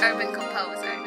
urban composer.